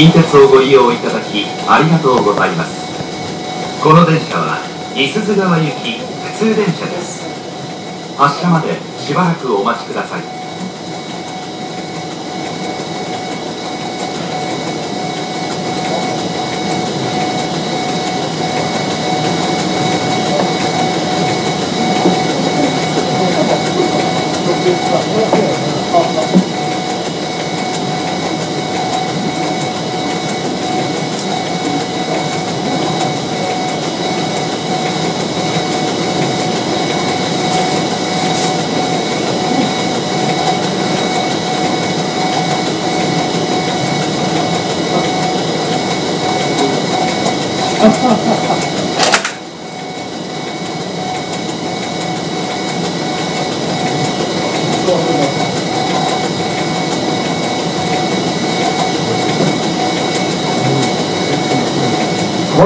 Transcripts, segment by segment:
近鉄をご利用いただきありがとうございますこの電車は伊す津川行き普通電車です発車までしばらくお待ちください Thank you. お待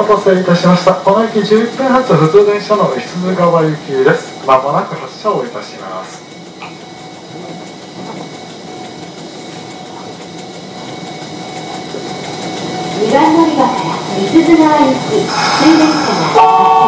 たせいたしました。この駅11分発普通電車の石鈴川行きです。まもなく発車をいたします。覧乗り場から三鈴川行き、水電から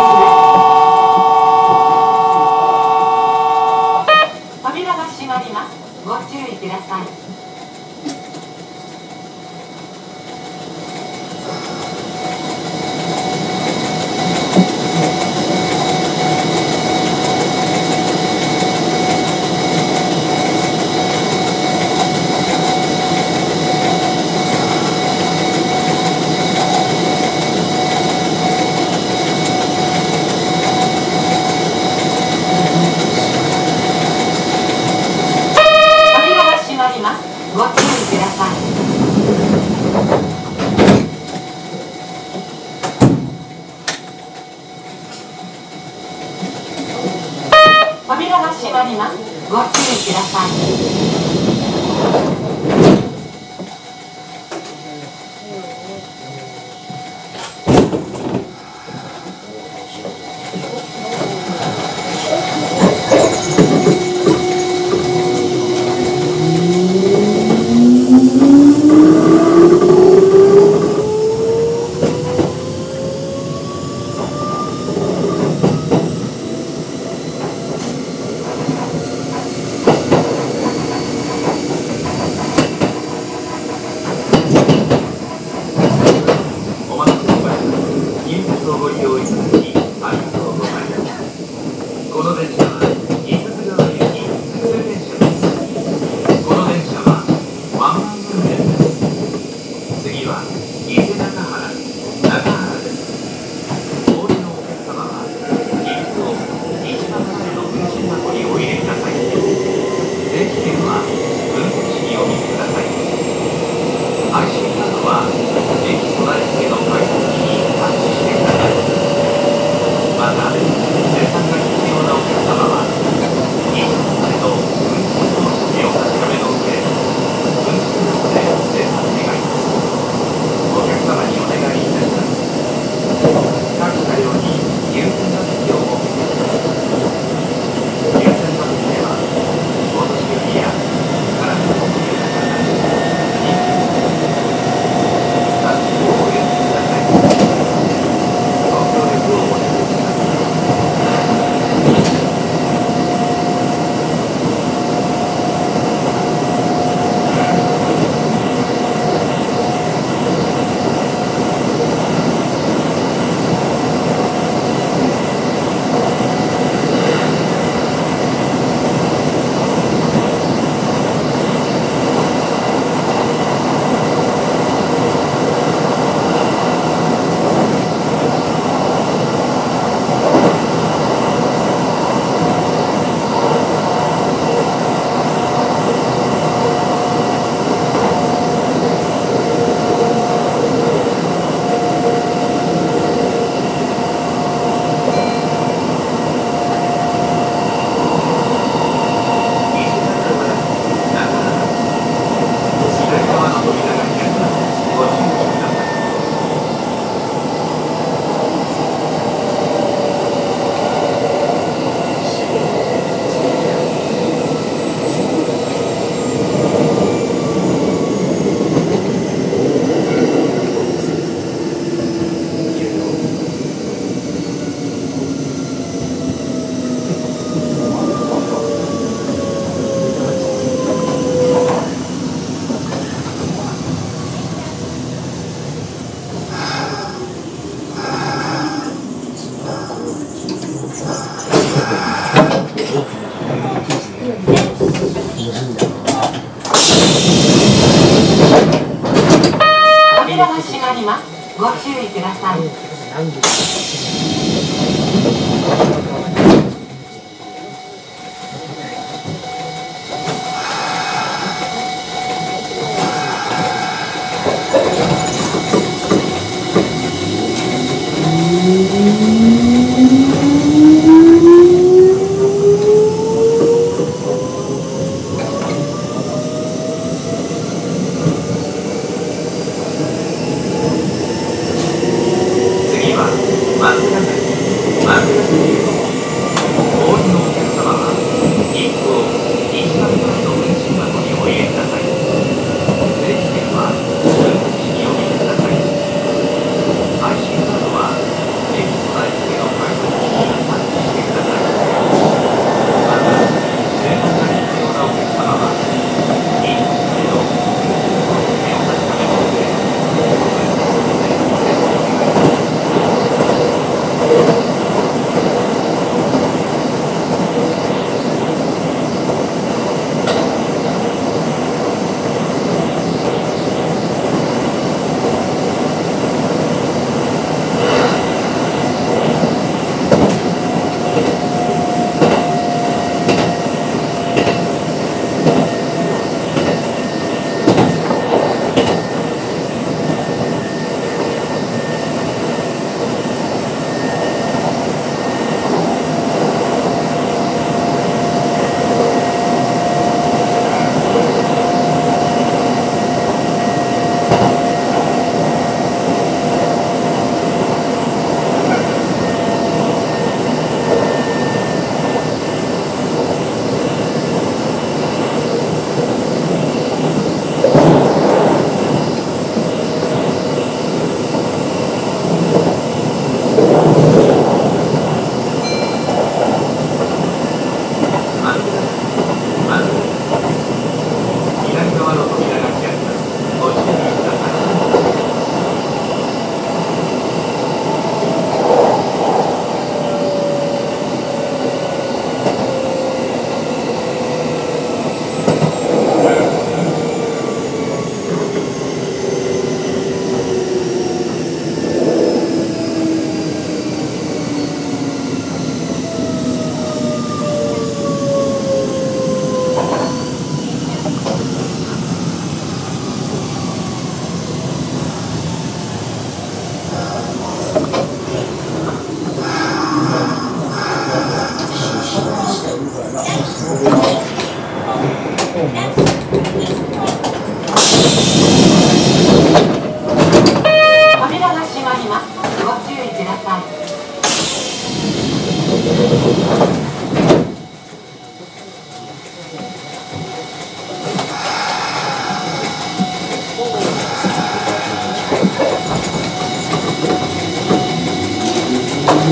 う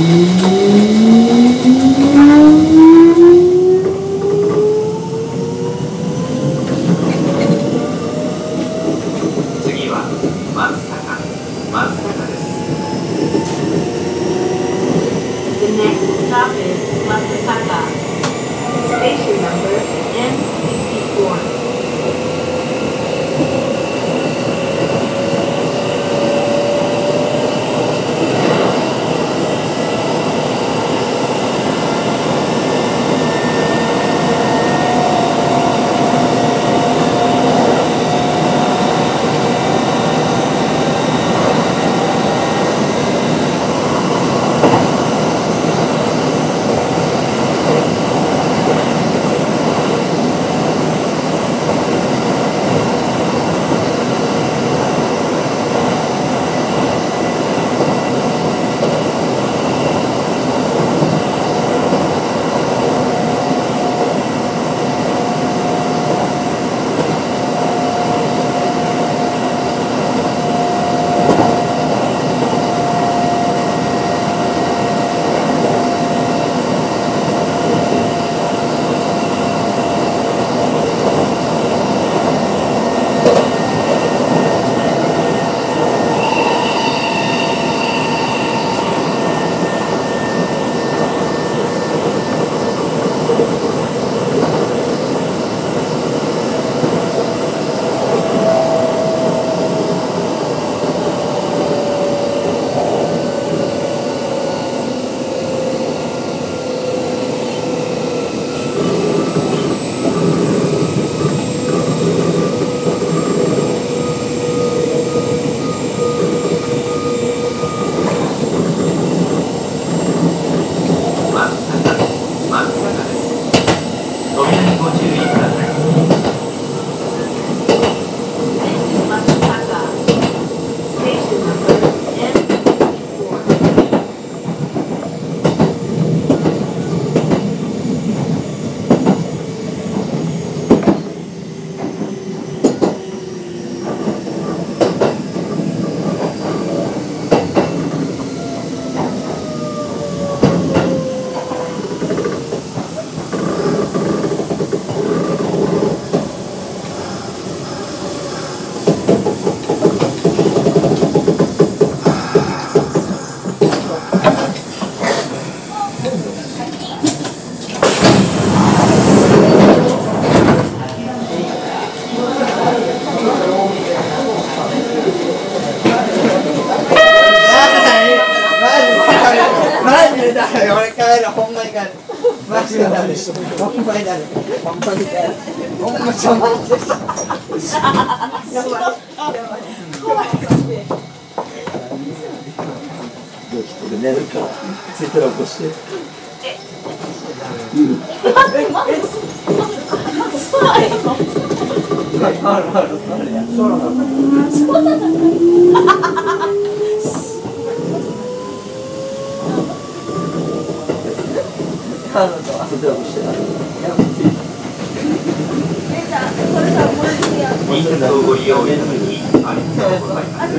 ん。で寝るからついたら起こして。ああ。そうなん。彼女遊びをして。人数をご利用いただきありがとうございます。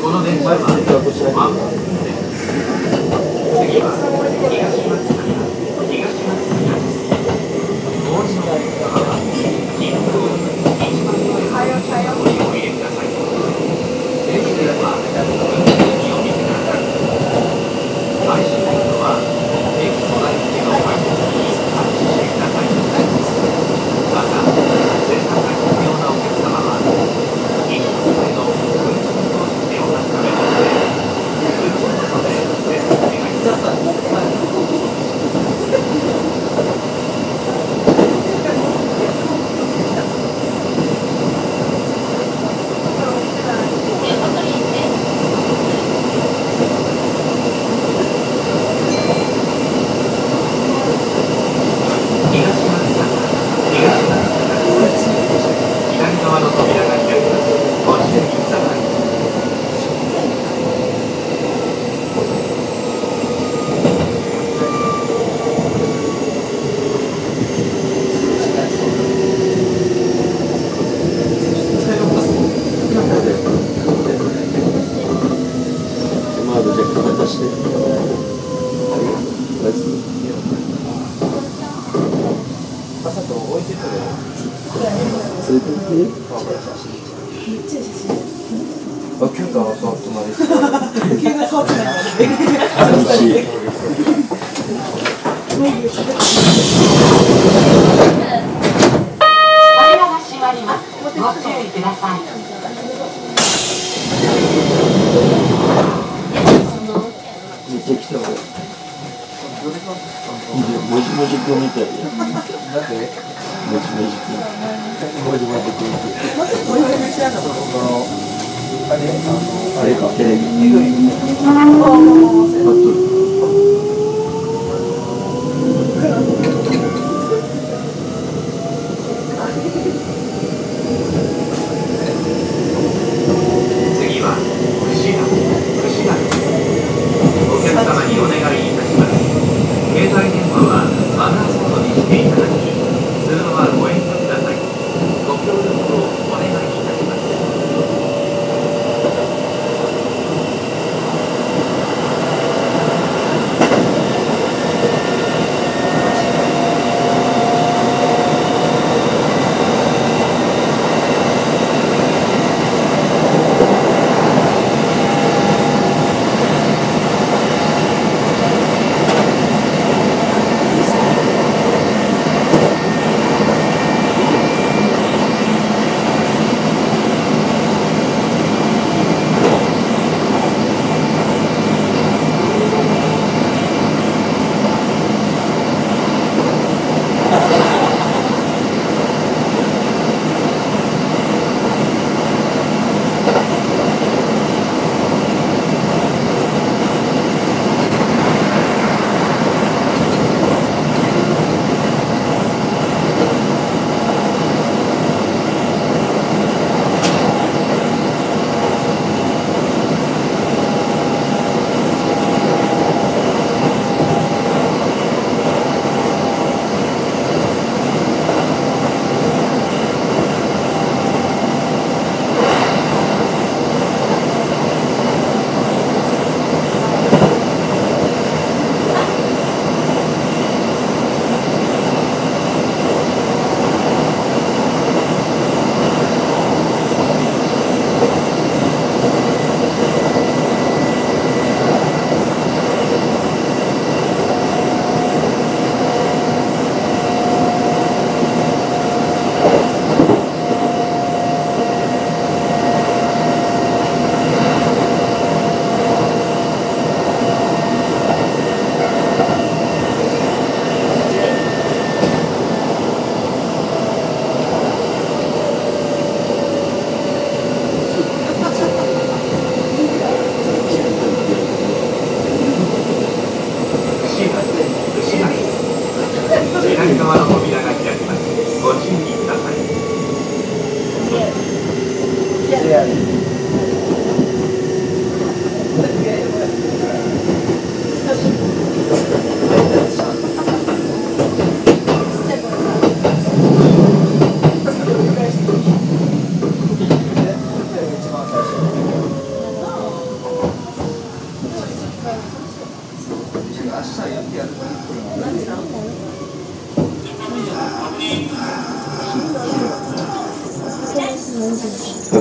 この電車はです。次は東松、東松、島もじもじくんみたい。なんで？もじもじくん。もじもじくん。知らかの、あれあ、れか、テレビ。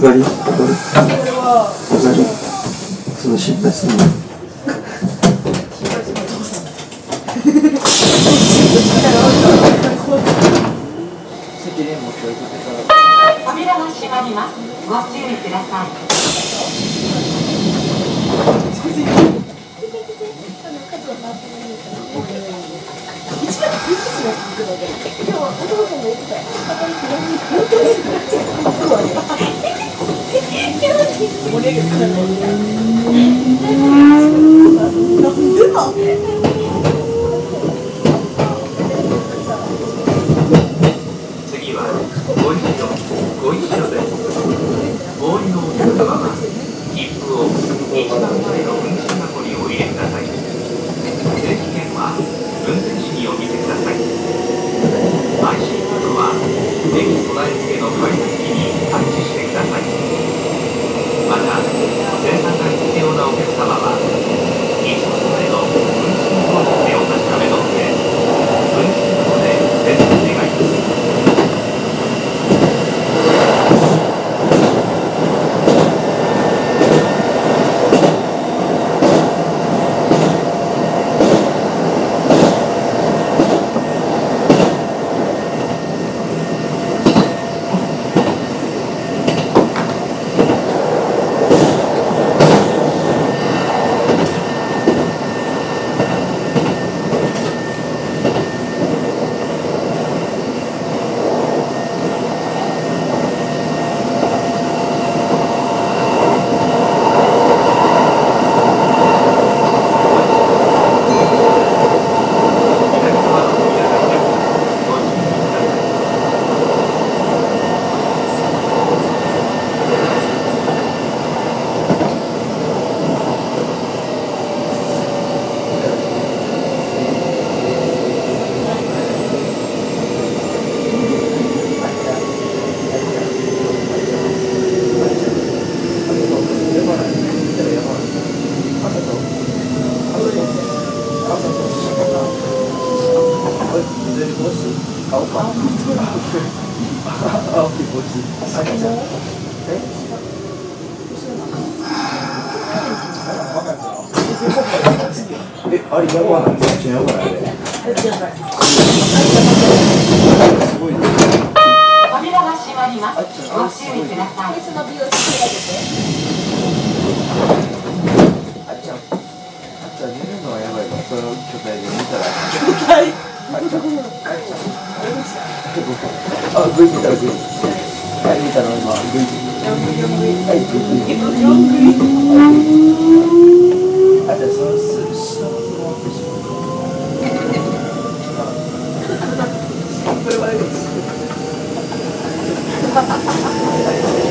がり、おがり、り、その心配するの。我那个看看我的感觉好。あ、グイたらグイ。はい、見たら今、グイ。はい、グイ。はい、じゃあ、その、下う。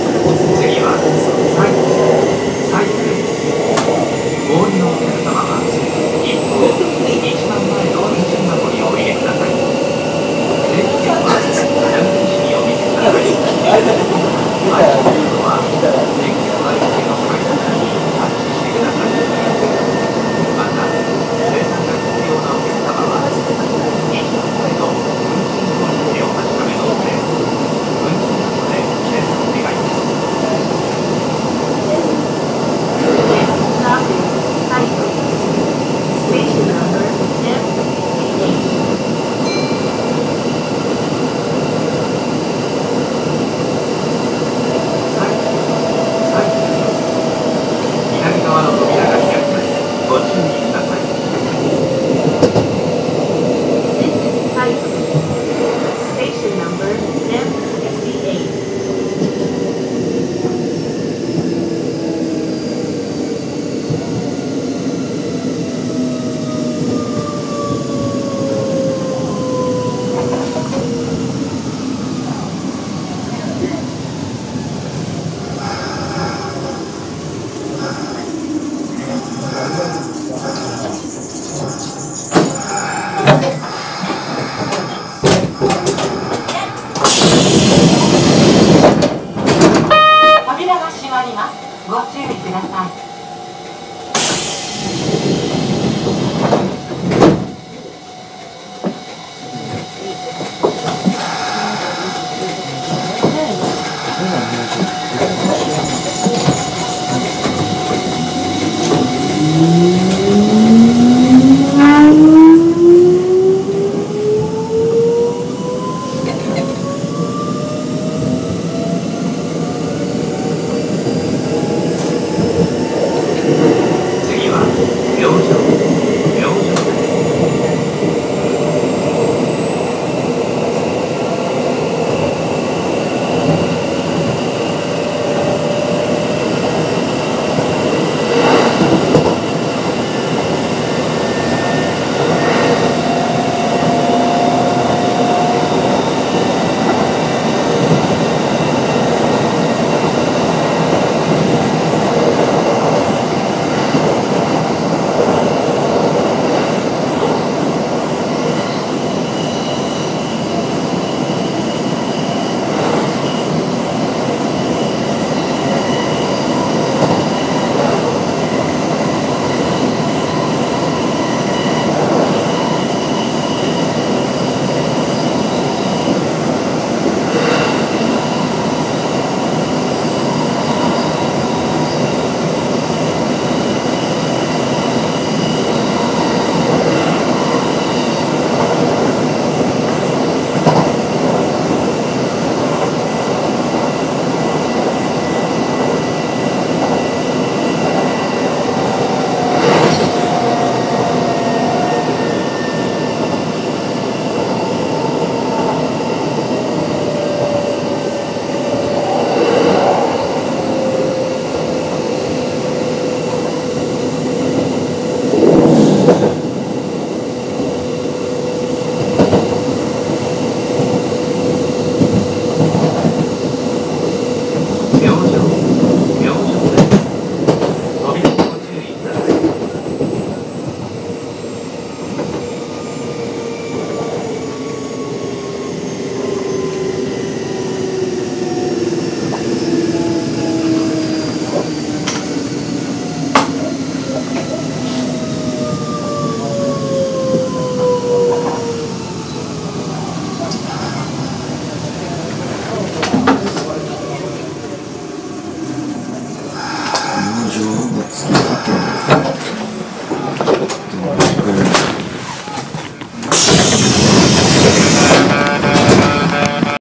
表情